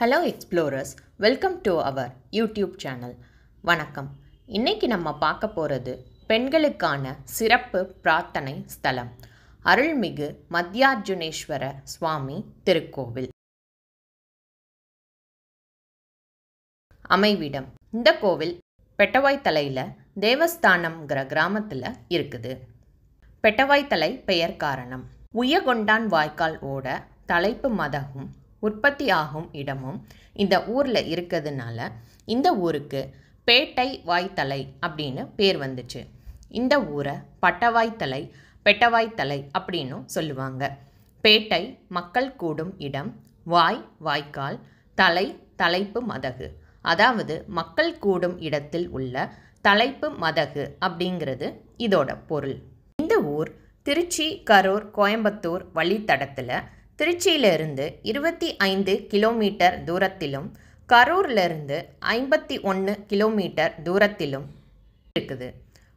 Hello explorers welcome to our YouTube channel வணக்கம். இன்னைக்கு நம்ம பார்க்க போகிறது பெண்களுக்கான சிறப்பு பிரார்த்தனை ஸ்தலம் அருள்மிகு மத்தியார்ஜுனேஸ்வர சுவாமி திருக்கோவில். அமைவிடம். இந்த கோவில் பெட்டவாய்த்தலையில் தேவஸ்தானம்ங்கிற கிராமத்தில் இருக்குது. பெட்டவாய்த்தலை பெயர் காரணம். உய்யகொண்டான் வாய்க்கால் ஓட தலைப்பு மதகும் உற்பத்தி ஆகும் இடமும் இந்த ஊரில் இருக்கிறதுனால இந்த ஊருக்கு பேட்டை வாய்த்தலை அப்படின்னு பேர் வந்துச்சு. இந்த ஊரை பட்டவாய்த்தலை பெட்டவாய்த்தலை அப்படின்னும் சொல்லுவாங்க. பேட்டை மக்கள் கூடும் இடம் வாய் வாய்க்கால் தலை தலைப்பு மதகு. அதாவது மக்கள் கூடும் இடத்தில் உள்ள தலைப்பு மதகு அப்படிங்கிறது இதோட பொருள். இந்த ஊர் திருச்சி கரூர் கோயம்புத்தூர் வழித்தடத்தில் திருச்சியிலிருந்து இருபத்தி ஐந்து கிலோமீட்டர் தூரத்திலும் கரூர்லேருந்து ஐம்பத்தி ஒன்று கிலோமீட்டர் தூரத்திலும் இருக்குது.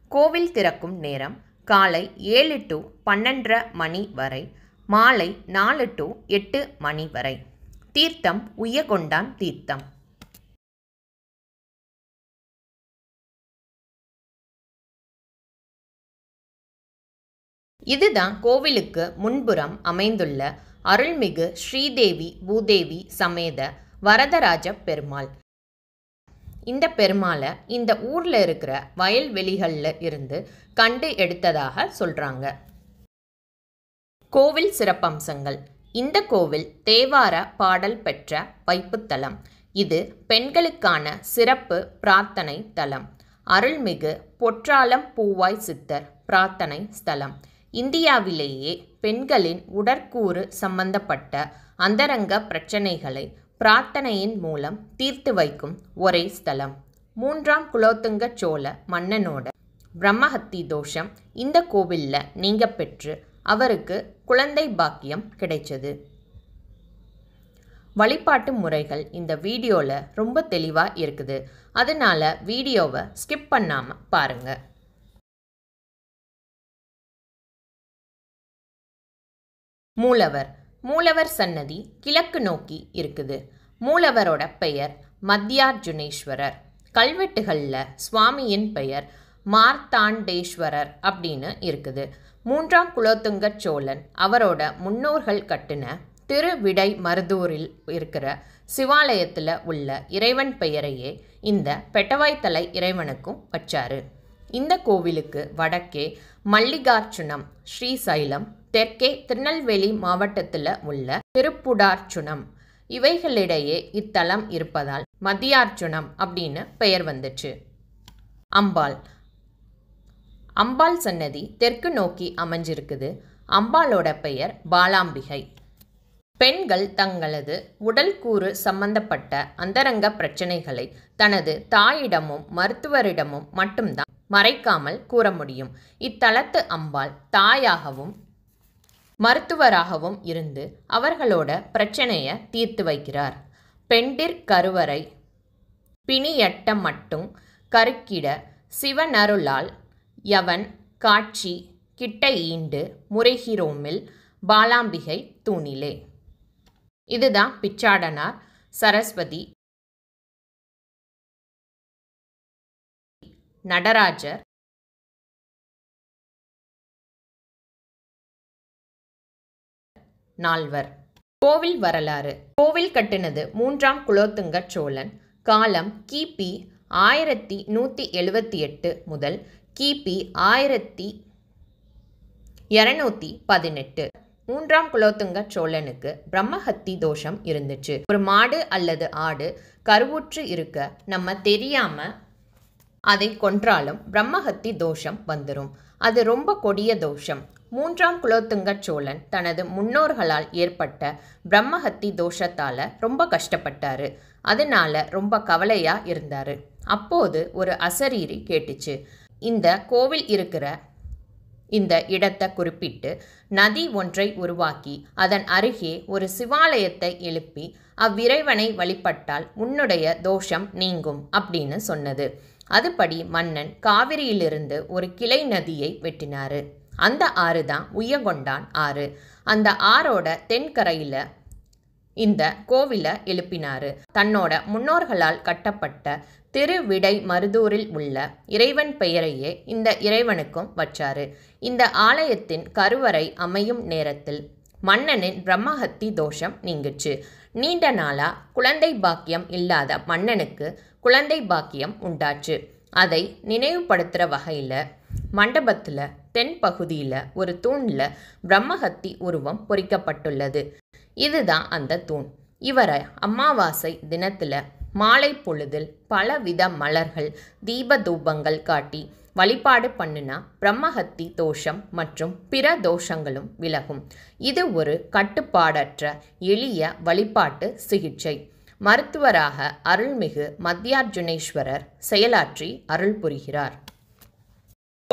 கோவில் திறக்கும் நேரம் காலை ஏழு டு பன்னெண்டரை மணி வரை மாலை நாலு டு எட்டு மணி வரை. தீர்த்தம் உய்யகொண்டான் தீர்த்தம். இதுதான் கோவிலுக்கு முன்புறம் அமைந்துள்ள அருள்மிகு ஸ்ரீதேவி பூதேவி சமேத வரதராஜ பெருமாள். இந்த பெருமாளை இந்த ஊரில் இருக்கிற வயல்வெளிகளில் இருந்து கண்டு எடுத்ததாக சொல்கிறாங்க கோவில் சிறப்பம்சங்கள். இந்த கோவில் தேவார பாடல் பெற்ற வைப்புத்தலம் இது பெண்களுக்கான சிறப்பு பிரார்த்தனை தலம். அருள்மிகு பொற்றாலம் பூவாய் சித்தர் பிரார்த்தனை ஸ்தலம். இந்தியாவிலேயே பெண்களின் உடற்கூறு சம்பந்தப்பட்ட அந்தரங்க பிரச்சனைகளை பிரார்த்தனையின் மூலம் தீர்த்து வைக்கும் ஒரே ஸ்தலம். மூன்றாம் குலோத்துங்க சோழ மன்னனோட பிரம்மஹத்தி தோஷம் இந்த கோவிலில் நீங்க பெற்று அவருக்கு குழந்தை பாக்கியம் கிடைச்சது. வழிபாட்டு முறைகள் இந்த வீடியோவில் ரொம்ப தெளிவாக இருக்குது. அதனால வீடியோவை ஸ்கிப் பண்ணாமல் பாருங்கள் மூலவர். மூலவர் சன்னதி கிழக்கு நோக்கி இருக்குது. மூலவரோட பெயர் மத்தியார்ஜுனேஸ்வரர் கல்வெட்டுகளில் சுவாமியின் பெயர் மார்த்தாண்டேஸ்வரர் அப்படின்னு இருக்குது. மூன்றாம் குலோத்துங்க சோழன் அவரோட முன்னோர்கள் கட்டின திருவிடை மருதூரில் இருக்கிற சிவாலயத்தில் உள்ள இறைவன் பெயரையே இந்த பெட்டவாய்த்தலை இறைவனுக்கும் வச்சாரு. இந்த கோவிலுக்கு வடக்கே மல்லிகார்ச்சுனம் ஸ்ரீசைலம் தெற்கே திருநெல்வேலி மாவட்டத்தில் உள்ள திருப்புடார்ச்சுனம். இவைகளிடையே இத்தலம் இருப்பதால் மத்தியார்ச்சுனம் அப்படின்னு பெயர் வந்துச்சு. அம்பாள். அம்பாள் சன்னதி தெற்கு நோக்கி அமைஞ்சிருக்குது. அம்பாளோட பெயர் பாலாம்பிகை. பெண்கள் தங்களது உடல் கூறு சம்பந்தப்பட்ட அந்தரங்க பிரச்சனைகளை தனது தாயிடமும் மருத்துவரிடமும் மட்டும்தான் மறைக்காமல் கூற முடியும். இத்தலத்து அம்பாள் தாயாகவும் மருத்துவராகவும் இருந்து அவர்களோட பிரச்சனையை தீர்த்து வைக்கிறார். பெண்டிற் கருவறை பிணியட்ட மட்டும் கருக்கிட சிவனருளால் யவன் காட்சி கிட்ட ஈண்டு முறைகிறோமில் பாலாம்பிகை தூணிலே. இதுதான் பிச்சாடனார் சரஸ்வதி. நடராஜர் நால்வர். கோவில் வரலாறு. கோவில் கட்டினது மூன்றாம் குலோத்துங்க சோழன். காலம் கிபி ஆயிரத்தி நூற்றி எழுபத்தி எட்டு முதல் கிபி ஆயிரத்தி இரநூத்தி பதினெட்டு. மூன்றாம் குலோத்துங்க சோழனுக்கு பிரம்மஹத்தி தோஷம் இருந்துச்சு. ஒரு மாடு அல்லது ஆடு கருவுற்று இருக்க நம்ம தெரியாம அதை கொன்றாலும் பிரம்மஹத்தி தோஷம் வந்துடும் அது ரொம்ப கொடிய தோஷம். மூன்றாம் குலோத்துங்க சோழன் தனது முன்னோர்களால் ஏற்பட்ட பிரம்மஹத்தி தோஷத்தால் ரொம்ப கஷ்டப்பட்டாரு. அதனால ரொம்ப கவலையா இருந்தாரு. அப்போது ஒரு அசரீரி கேட்டுச்சு. இந்த கோவில் இருக்கிற இந்த இடத்தை குறிப்பிட்டு நதி ஒன்றை உருவாக்கி அதன் அருகே ஒரு சிவாலயத்தை எழுப்பி அவ்விறைவனை வழிபட்டால் உன்னுடைய தோஷம் நீங்கும் அப்படின்னு சொன்னது. அதுபடி மன்னன் காவிரியிலிருந்து ஒரு கிளை நதியை வெட்டினாரு. அந்த ஆறு தான் உய்யகொண்டான் ஆறு. அந்த ஆறோட தென்கரையில் இந்த கோவிலை எழுப்பினாரு. தன்னோட முன்னோர்களால் கட்டப்பட்ட திருவிடை மருதூரில் உள்ள இறைவன் பெயரையே இந்த இறைவனுக்கும் வச்சாரு. இந்த ஆலயத்தின் கருவறை அமையும் நேரத்தில் மன்னனின் பிரம்மஹத்தி தோஷம் நீங்குச்சு. நீண்ட நாளா குழந்தை பாக்கியம் இல்லாத மன்னனுக்கு குழந்தை பாக்கியம் உண்டாச்சு. அதை நினைவுபடுத்துகிற வகையில் மண்டபத்தில் தென் பகுதியில் ஒரு தூணில் பிரம்மஹத்தி உருவம் பொறிக்கப்பட்டுள்ளது. இதுதான் அந்த தூண். இவரை அமாவாசை தினத்தில் மாலை பொழுதில் பலவித மலர்கள் தீப தூபங்கள் காட்டி வழிபாடு பண்ணினா பிரம்மஹத்தி தோஷம் மற்றும் பிற தோஷங்களும் விலகும். இது ஒரு கட்டுப்பாடற்ற எளிய வழிபாட்டு சிகிச்சை. மருத்துவராக அருள்மிகு மத்தியார்ஜுனேஸ்வரர் செயலாற்றி அருள் புரிகிறார்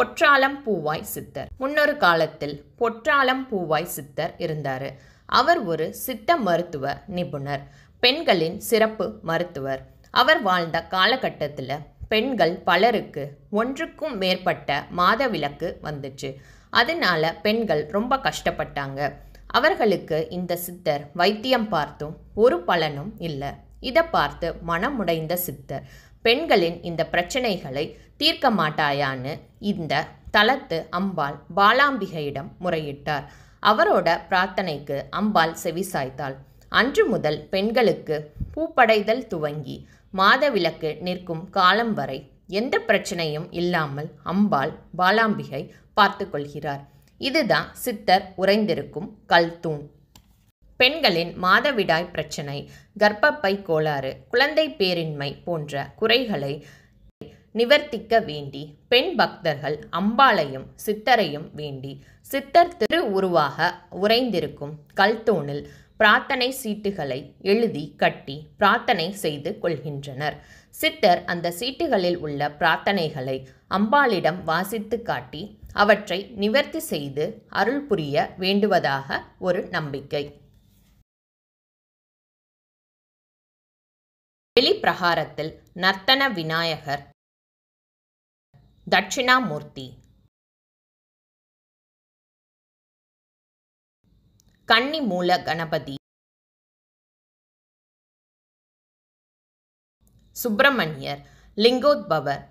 பொற்றாலம் பூவாய் சித்தர். முன்னொரு காலத்தில் பொற்றாலம் பூவாய் சித்தர் இருந்தார். அவர் ஒரு சித்த மருத்துவ நிபுணர். பெண்களின் சிறப்பு மருத்துவர். அவர் வாழ்ந்த காலகட்டத்தில் பெண்கள் பலருக்கு ஒன்றுக்கும் மேற்பட்ட மாதவிலக்கு வந்துச்சு. அதனால பெண்கள் ரொம்ப கஷ்டப்பட்டாங்க. அவர்களுக்கு இந்த சித்தர் வைத்தியம் பார்த்தும் ஒரு பலனும் இல்லை. இதை பார்த்து மனமுடைந்த சித்தர். பெண்களின் இந்த பிரச்சனைகளை தீர்க்க மாட்டாயான்னு இந்த தளத்து அம்பாள் பாலாம்பிகையிடம் முறையிட்டார். அவரோட பிரார்த்தனைக்கு அம்பாள் செவிசாய்த்தாள் அன்று முதல் பெண்களுக்கு பூப்படைதல் துவங்கி மாதவிலக்கு நிற்கும் காலம் வரை எந்த பிரச்சனையும் இல்லாமல் அம்பாள் பாலாம்பிகை பார்த்து கொள்கிறார். இதுதான் சித்தர் உறைந்திருக்கும் கல்தூண் பெண்களின் மாதவிடாய் பிரச்சனை கர்ப்பப்பை கோளாறு குழந்தை பேரின்மை போன்ற குறைகளை நிவர்த்திக்க வேண்டி பெண் பக்தர்கள் அம்பாளையும் சித்தரையும் வேண்டி சித்தர் திரு உருவாக உறைந்திருக்கும் கல்தூணில் பிரார்த்தனை சீட்டுகளை எழுதி கட்டி பிரார்த்தனை செய்து கொள்கின்றனர். சித்தர் அந்த சீட்டுகளில் உள்ள பிரார்த்தனைகளை அம்பாளிடம் வாசித்து காட்டி அவற்றை நிவர்த்தி செய்து அருள் புரிய வேண்டுவதாக ஒரு நம்பிக்கை. வெளிப்பிரகாரத்தில் நர்த்தன விநாயகர். தட்சிணாமூர்த்தி. கன்னி மூல கணபதி. சுப்பிரமணியர் லிங்கோத்பவர்.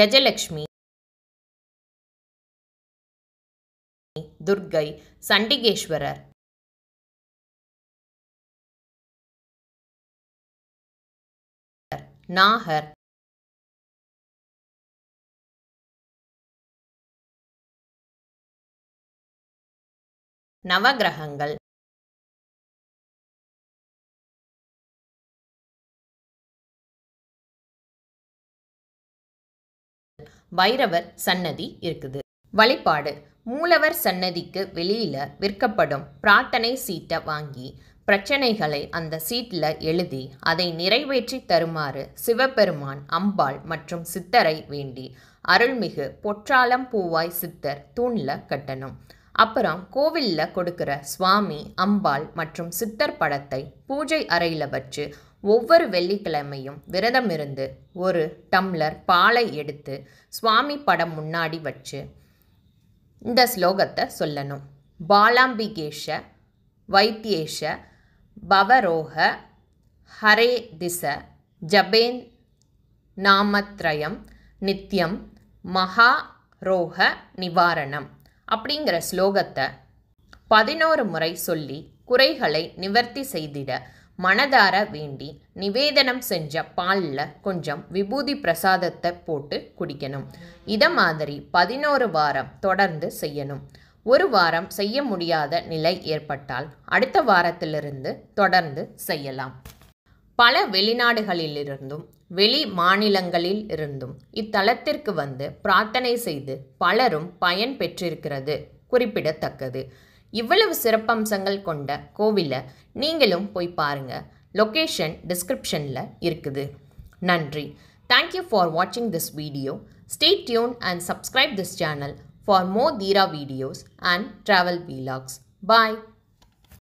கஜலட்சுமி. துர்கை சண்டிகேஸ்வரர். நாகர். நவகிரகங்கள். பைரவர் சன்னதி இருக்குது. வழிபாடு. மூலவர் சன்னதிக்கு வெளியில விற்கப்படும் பிரார்த்தனை சீட்டை வாங்கி பிரச்சனைகளை அந்த சீட்டில் எழுதி அதை நிறைவேற்றி தருமாறு சிவபெருமான் அம்பாள் மற்றும் சித்தரை வேண்டி அருள்மிகு பொற்றாலம் பூவாய் சித்தர் தூணில் கட்டணும். அப்புறம் கோவிலில் கொடுக்கிற சுவாமி அம்பாள் மற்றும் சித்தர் படத்தை பூஜை அறையில் வச்சு ஒவ்வொரு வெள்ளிக்கிழமையும் விரதம் இருந்து ஒரு டம்ளர் பாலை எடுத்து சுவாமி படம் முன்னாடி வச்சு இந்த ஸ்லோகத்தை சொல்லணும். பாலாம்பிகேஷ வைத்தியேஷ பவரோக ஹரே திச ஜபேன் நாமத்ரயம் நித்யம் மகா ரோக நிவாரணம் அப்படிங்கிற ஸ்லோகத்தை பதினோரு முறை சொல்லி குறைகளை நிவர்த்தி செய்திட மனதார வேண்டி நிவேதனம் செஞ்ச பாலில் கொஞ்சம் விபூதி பிரசாதத்தை போட்டு குடிக்கணும். இதை மாதிரி பதினோரு வாரம் தொடர்ந்து செய்யணும். ஒரு வாரம் செய்ய முடியாத நிலை ஏற்பட்டால் அடுத்த வாரத்திலிருந்து தொடர்ந்து செய்யலாம். பல வெளிநாடுகளிலிருந்தும் வெளி மாநிலங்களில் இருந்தும் இத்தலத்திற்கு வந்து பிரார்த்தனை செய்து பலரும் பயன் பெற்றிருக்கிறது குறிப்பிடத்தக்கது. இவ்வளவு சிறப்பம்சங்கள் கொண்ட கோவிலை நீங்களும் போய் பாருங்க. லொக்கேஷன் டிஸ்கிரிப்ஷனில் இருக்குது. நன்றி. தேங்க்யூ ஃபார் வாட்சிங் this video stay tune and subscribe this channel for more Dira videos and travel vlogs. Bye.